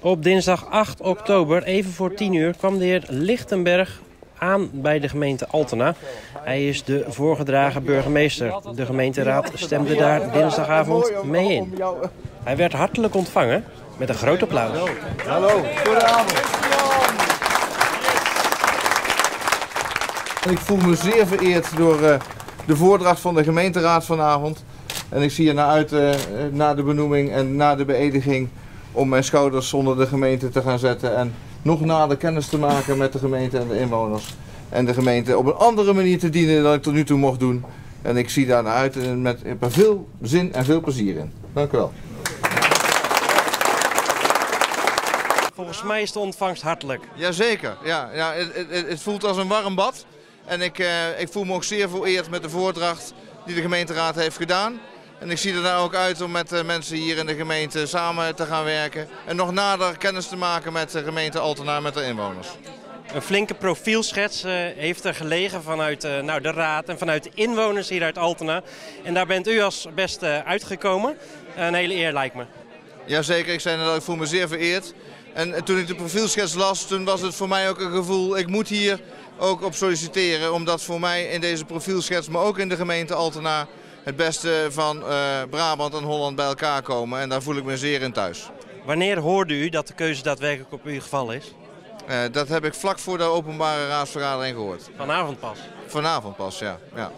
Op dinsdag 8 oktober, even voor 10 uur, kwam de heer Lichtenberg aan bij de gemeente Altena. Hij is de voorgedragen burgemeester. De gemeenteraad stemde daar dinsdagavond mee in. Hij werd hartelijk ontvangen met een groot applaus. Hallo, goedenavond. Ik voel me zeer vereerd door eh, de voordracht van de gemeenteraad vanavond. En ik zie er naar uit uh, na de benoeming en na de beëdiging om mijn schouders zonder de gemeente te gaan zetten. En nog nader kennis te maken met de gemeente en de inwoners. En de gemeente op een andere manier te dienen dan ik tot nu toe mocht doen. En ik zie daar naar uit en met veel zin en veel plezier in. Dank u wel. Volgens mij is de ontvangst hartelijk. Jazeker, ja, ja, het, het, het voelt als een warm bad. En ik, eh, ik voel me ook zeer vereerd met de voordracht die de gemeenteraad heeft gedaan. En ik zie er nou ook uit om met de mensen hier in de gemeente samen te gaan werken. En nog nader kennis te maken met de gemeente Altena, met de inwoners. Een flinke profielschets uh, heeft er gelegen vanuit nou, de raad en vanuit de inwoners hier uit Altena. En daar bent u als beste uitgekomen. Een hele eer lijkt me. Jazeker, ik zei net al, ik voel me zeer vereerd. En toen ik de profielschets las, toen was het voor mij ook een gevoel, ik moet hier ook op solliciteren. Omdat voor mij in deze profielschets, maar ook in de gemeente Altena, het beste van uh, Brabant en Holland bij elkaar komen. En daar voel ik me zeer in thuis. Wanneer hoorde u dat de keuze daadwerkelijk op uw geval is? Uh, dat heb ik vlak voor de openbare raadsvergadering gehoord. Vanavond pas? Vanavond pas, ja. ja.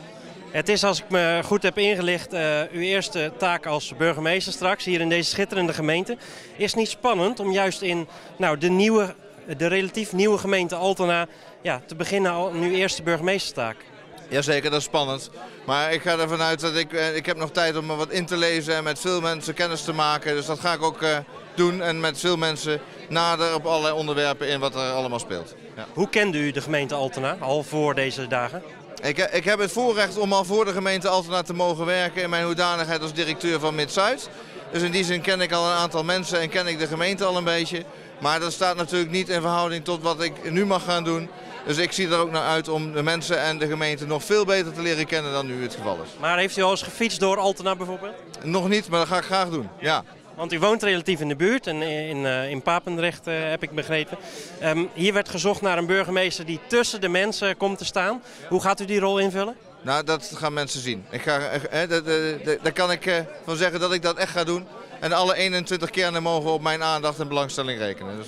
Het is, als ik me goed heb ingelicht, uh, uw eerste taak als burgemeester straks hier in deze schitterende gemeente. Is het niet spannend om juist in nou, de, nieuwe, de relatief nieuwe gemeente Altena ja, te beginnen al nu eerste burgemeesterstaak? Jazeker, dat is spannend. Maar ik ga ervan uit dat ik, ik heb nog tijd om me wat in te lezen en met veel mensen kennis te maken. Dus dat ga ik ook uh, doen en met veel mensen nader op allerlei onderwerpen in wat er allemaal speelt. Ja. Hoe kende u de gemeente Altena al voor deze dagen? Ik, ik, heb het voorrecht om al voor de gemeente Altena te mogen werken in mijn hoedanigheid als directeur van Mid-Zuid. Dus in die zin ken ik al een aantal mensen en ken ik de gemeente al een beetje. Maar dat staat natuurlijk niet in verhouding tot wat ik nu mag gaan doen. Dus ik zie er ook naar uit om de mensen en de gemeente nog veel beter te leren kennen dan nu het geval is. Maar heeft u al eens gefietst door Altena bijvoorbeeld? Nog niet, maar dat ga ik graag doen, ja. Want u woont relatief in de buurt en in, in Papendrecht uh, heb ik begrepen. Um, hier werd gezocht naar een burgemeester die tussen de mensen komt te staan. Hoe gaat u die rol invullen? Nou, dat gaan mensen zien. Ik ga, eh, daar kan ik van zeggen dat ik dat echt ga doen. En alle 21 kernen mogen op mijn aandacht en belangstelling rekenen. Dus